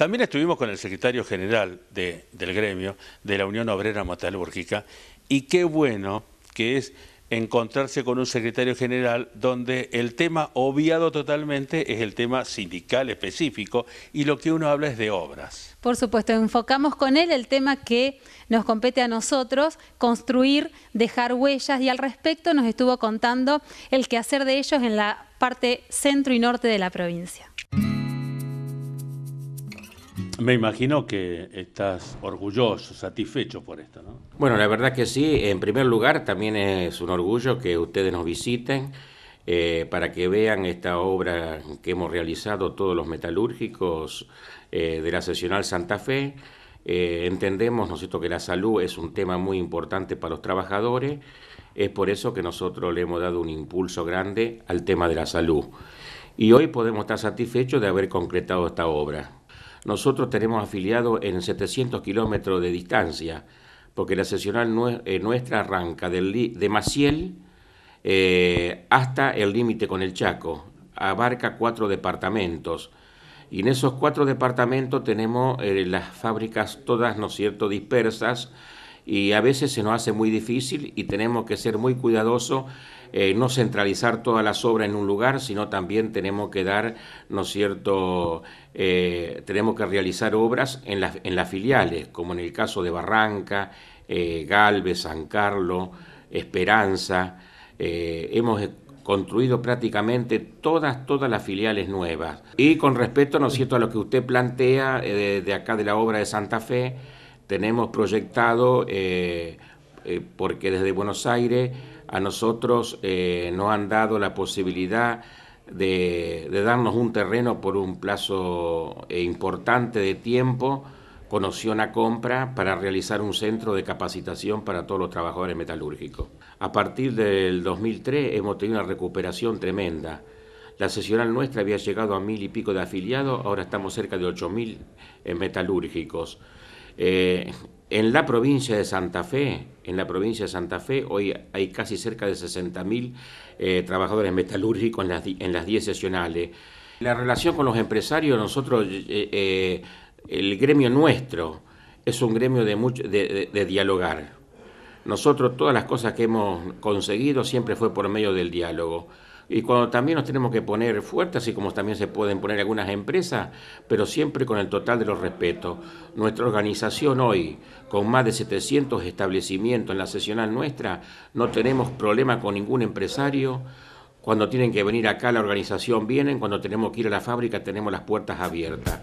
También estuvimos con el secretario general del gremio de la Unión Obrera Metalúrgica y qué bueno que es encontrarse con un secretario general donde el tema obviado totalmente es el tema sindical específico y lo que uno habla es de obras. Por supuesto, enfocamos con él el tema que nos compete a nosotros, construir, dejar huellas y al respecto nos estuvo contando el quehacer de ellos en la parte centro y norte de la provincia. Me imagino que estás orgulloso, satisfecho por esto, ¿no? Bueno, la verdad que sí. En primer lugar, también es un orgullo que ustedes nos visiten eh, para que vean esta obra que hemos realizado todos los metalúrgicos eh, de la sesional Santa Fe. Eh, entendemos, ¿no es que la salud es un tema muy importante para los trabajadores. Es por eso que nosotros le hemos dado un impulso grande al tema de la salud. Y hoy podemos estar satisfechos de haber concretado esta obra. Nosotros tenemos afiliado en 700 kilómetros de distancia, porque la sesional eh, nuestra arranca de Maciel eh, hasta el límite con el Chaco, abarca cuatro departamentos. Y en esos cuatro departamentos tenemos eh, las fábricas todas, ¿no es cierto?, dispersas y a veces se nos hace muy difícil y tenemos que ser muy cuidadosos eh, no centralizar todas las obras en un lugar, sino también tenemos que dar, ¿no es cierto?, eh, tenemos que realizar obras en, en las filiales, como en el caso de Barranca, eh, Galvez, San Carlos, Esperanza. hemos construido prácticamente todas, todas las filiales nuevas. Y con respecto, ¿no es cierto?, a lo que usted plantea de, acá de la obra de Santa Fe, tenemos proyectado, porque desde Buenos Aires a nosotros eh, nos han dado la posibilidad de, darnos un terreno por un plazo eh, importante de tiempo con opción a compra para realizar un centro de capacitación para todos los trabajadores metalúrgicos. A partir del 2003 hemos tenido una recuperación tremenda. La sesional nuestra había llegado a mil y pico de afiliados, ahora estamos cerca de ocho mil eh. En la provincia de Santa Fe, en la provincia de Santa Fe, hoy hay casi cerca de 60.000 eh, trabajadores metalúrgicos en las, en las 10 sesionales. La relación con los empresarios, nosotros, eh, eh, el gremio nuestro es un gremio de, mucho, de dialogar. Nosotros todas las cosas que hemos conseguido siempre fue por medio del diálogo y cuando también nos tenemos que poner fuertes, así como también se pueden poner algunas empresas, pero siempre con el total de los respetos. Nuestra organización hoy, con más de 700 establecimientos en la sesional nuestra, no tenemos problema con ningún empresario. Cuando tienen que venir acá la organización vienen, cuando tenemos que ir a la fábrica tenemos las puertas abiertas.